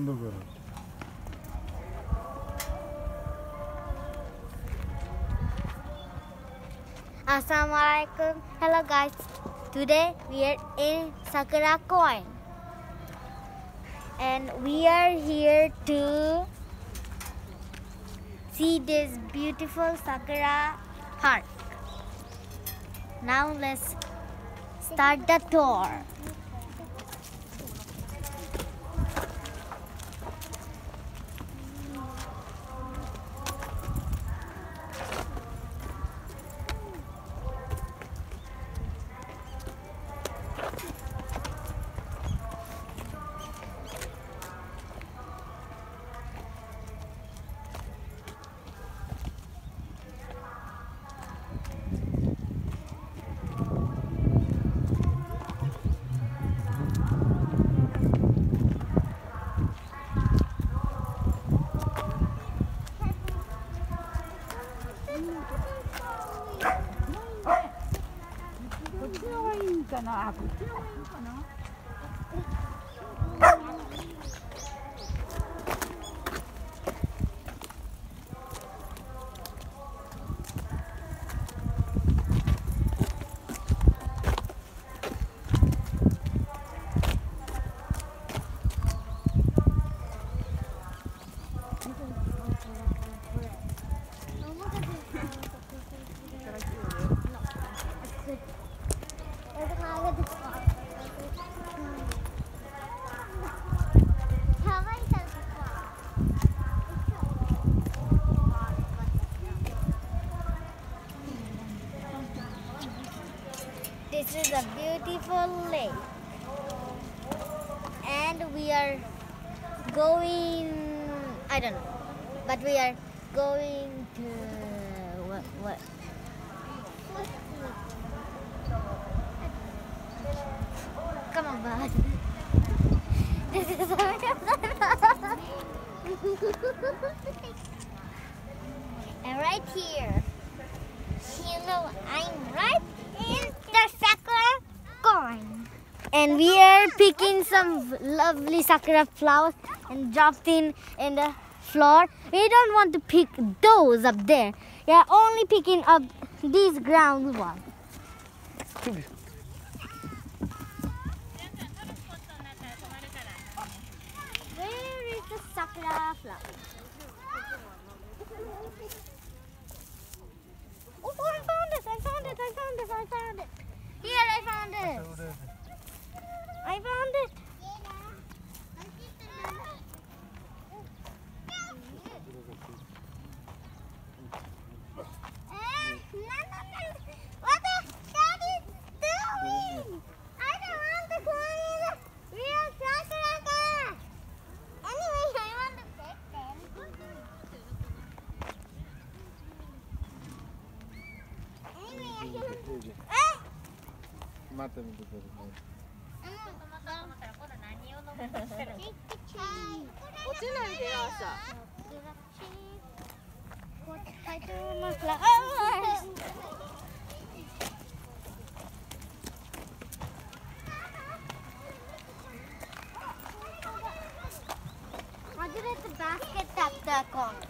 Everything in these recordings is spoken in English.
বন্ধ করো Assalamualaikum. Hello guys. Today we are in Sakura Coin. And we are here to see this beautiful Sakura park. Now let's start the tour. na água. Não, não, não. This is a beautiful lake. And we are going, I don't know, but we are going to, what, what? Come on, bud. This is And right here, you know, I'm right in the sakura corn. And we are picking some lovely sakura flowers and dropping in the floor. We don't want to pick those up there. We are only picking up these ground ones. Where is the sakura flower? Oh, I found it! I found it! I found it! I found it! I found it! I found it! Eh, no, no, no. What the daddy doing? I don't want to climb in the real sakura. Anyway, I want to pick them. Anyway, I want to. Eh! 待ってみてください Take the cheese. 落ちないでよさ Potato flowers. I did it the basket at the corner.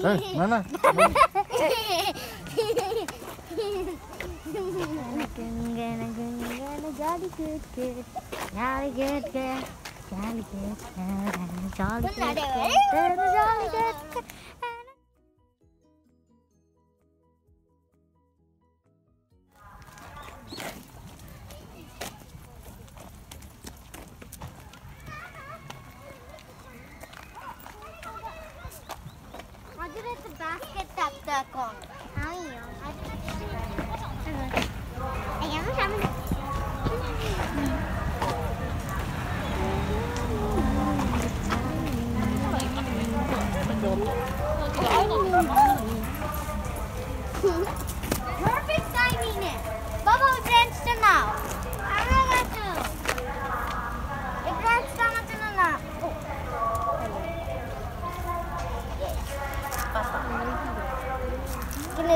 Hey, Nana. Jolly good kid, jolly good kid, jolly good kid, jolly good kid, jolly good kid.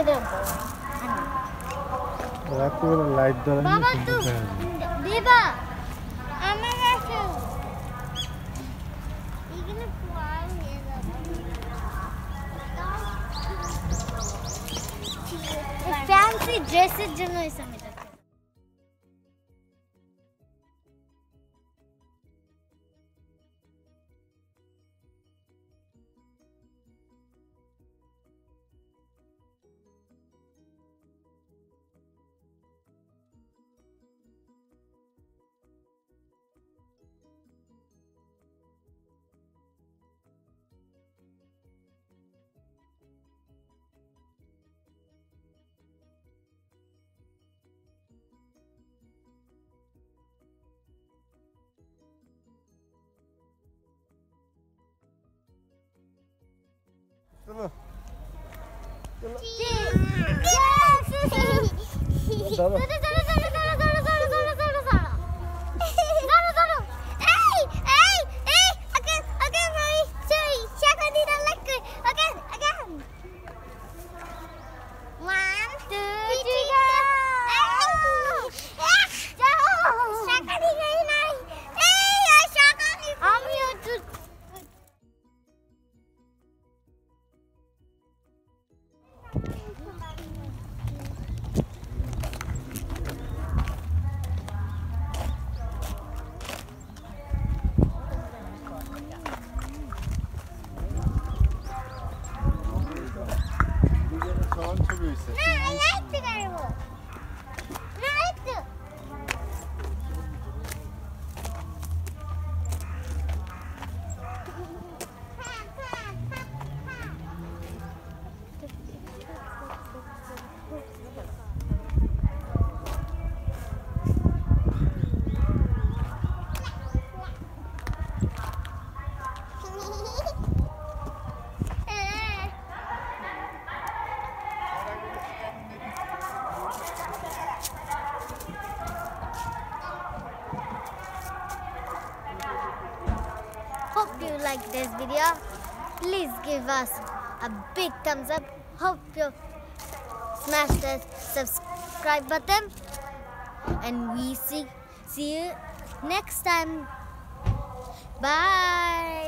দেব রাত্রিবেলা light জ্বালানি বাবা তুমি দেবা আমার কাছে এখানে পোয়াল নিয়ে যাব ফ্যান্সি ড্রেসের জন্য এসে Değil mi? Değil mi? Tamam. No, I like the garden. Give us a big thumbs up. Hope you smash the subscribe button. And we see see you next time. Bye.